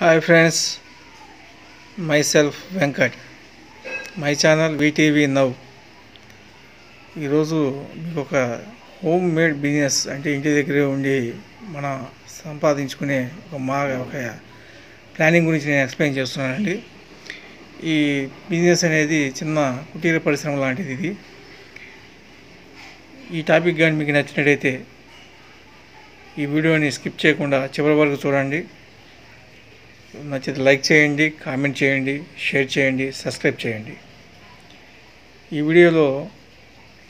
Hi friends myself Venkat my channel VTV now ఈరోజు మీకు ఒక హోమ్ మేడ్ బిజినెస్ అంటే ఇంటి దగ్గరే ఉండి మన సంపాదించుకునే ఒక మా ఒక ప్లానింగ్ గురించి నేను ఎక్స్ప్లెయిన్ చేస్తున్నానండి. ఈ బిజినెస్ అనేది చిన్న కుటీర పరిశ్రమ లాంటిది ఇది. ఈ టాపిక్ కానీ మీకు నచ్చినట్టయితే ఈ వీడియోని స్కిప్ చేయకుండా చివరి వరకు చూడండి. నచ్చితే లైక్ చేయండి కామెంట్ చేయండి షేర్ చేయండి సబ్స్క్రైబ్ చేయండి. ఈ వీడియోలో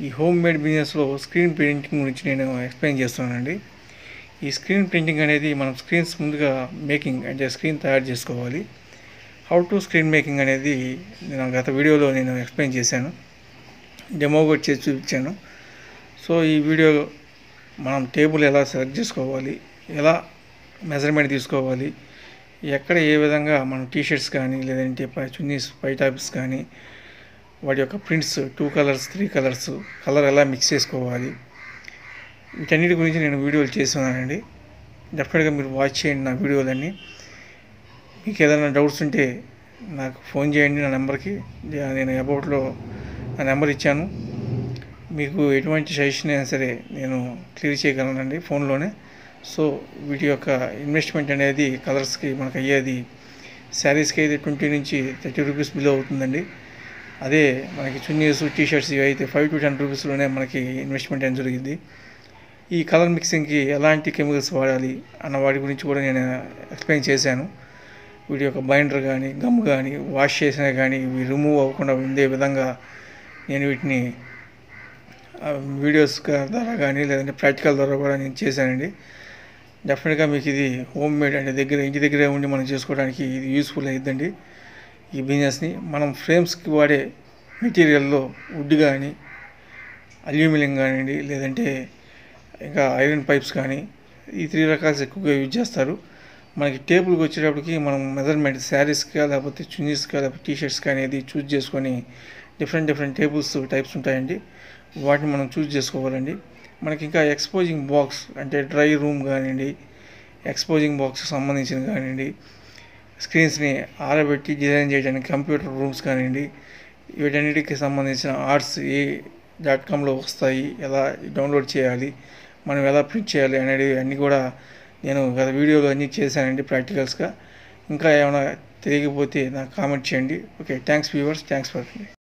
ఈ హోమ్ మేడ్ బిజినెస్లో స్క్రీన్ ప్రింటింగ్ గురించి నేను ఎక్స్ప్లెయిన్ చేస్తున్నానండి. ఈ స్క్రీన్ ప్రింటింగ్ అనేది మనం స్క్రీన్స్ ముందుగా మేకింగ్ అంటే స్క్రీన్ తయారు చేసుకోవాలి. హౌ టు స్క్రీన్ మేకింగ్ అనేది నేను గత వీడియోలో నేను ఎక్స్ప్లెయిన్ చేశాను. డెమో కూడా చేసి చూపించాను. సో ఈ వీడియో మనం టేబుల్ ఎలా సెలెక్ట్ చేసుకోవాలి ఎలా మెజర్మెంట్ తీసుకోవాలి ఎక్కడ ఏ విధంగా మనం టీషర్ట్స్ కానీ లేదంటే పై చున్నీస్ పై టాప్స్ కానీ వాటి యొక్క prints two colours three colours colour ఎలా మిక్స్ చేసుకోవాలి వీటన్నిటి గురించి నేను వీడియోలు చేస్తున్నానండి. డెఫినెట్గా మీరు వాచ్ చేయండి నా వీడియోలన్నీ. మీకు ఏదైనా డౌట్స్ ఉంటే నాకు ఫోన్ చేయండి నా నెంబర్కి. నేను అబౌట్లో నా నెంబర్ ఇచ్చాను. మీకు ఎటువంటి సజెషన్ అయినా సరే నేను క్లియర్ చేయగలనండి ఫోన్లోనే సో వీటి యొక్క ఇన్వెస్ట్మెంట్ అనేది కలర్స్కి మనకు అయ్యేది శారీస్కి అయితే ట్వంటీ నుంచి థర్టీ రూపీస్ బిలో అవుతుందండి. అదే మనకి చున్నీస్ టీ షర్ట్స్ ఇవి అయితే ఫైవ్ టు టెన్ రూపీస్లోనే మనకి ఇన్వెస్ట్మెంట్ అనేది జరిగింది. ఈ కలర్ మిక్సింగ్కి ఎలాంటి కెమికల్స్ వాడాలి అన్న వాటి గురించి కూడా నేను ఎక్స్ప్లెయిన్ చేశాను. వీటి యొక్క బైండర్ కానీ గమ్ కానీ వాష్ చేసినా కానీ ఇవి రిమూవ్ అవ్వకుండా ఉండే విధంగా నేను వీటిని వీడియోస్ ద్వారా కానీ లేదంటే ప్రాక్టికల్ ద్వారా కూడా నేను చేశానండి. డెఫినెట్గా మీకు ఇది హోమ్ మేడ్ అంటే దగ్గర ఇంటి దగ్గరే ఉండి మనం చేసుకోవడానికి ఇది యూస్ఫుల్ అయిద్దండి. ఈ బిజినెస్ని మనం ఫ్రేమ్స్కి వాడే మెటీరియల్లో వుడ్ కానీ అల్యూమినియం కానివ్వండి లేదంటే ఇంకా ఐరన్ పైప్స్ కానీ ఈ త్రీ రకాల్స్ ఎక్కువగా యూజ్ చేస్తారు. మనకి టేబుల్కి వచ్చేటప్పటికి మనం మెజర్మెంట్ శారీస్కా లేకపోతే చున్నీస్కా లేకపోతే టీషర్ట్స్కి అనేది చూజ్ చేసుకొని డిఫరెంట్ డిఫరెంట్ టేబుల్స్ టైప్స్ ఉంటాయండి. వాటిని మనం చూస్ చేసుకోవాలండి. మనకి ఇంకా ఎక్స్పోజింగ్ బాక్స్ అంటే డ్రై రూమ్ కానివ్వండి ఎక్స్పోజింగ్ బాక్స్ సంబంధించిన కానివ్వండి స్క్రీన్స్ని ఆరబెట్టి డిజైన్ చేయడానికి కంప్యూటర్ రూమ్స్ కానివ్వండి వీటన్నిటికి సంబంధించిన ఆర్ట్స్ ఏ డాట్ కామ్లో వస్తాయి ఎలా డౌన్లోడ్ చేయాలి మనం ఎలా ప్రింట్ చేయాలి అనేది అన్నీ కూడా నేను గత వీడియోలో అన్నీ చేశానండి ప్రాక్టికల్స్గా ఇంకా ఏమైనా తెలియకపోతే నాకు కామెంట్ చేయండి. Okay thanks viewers thanks for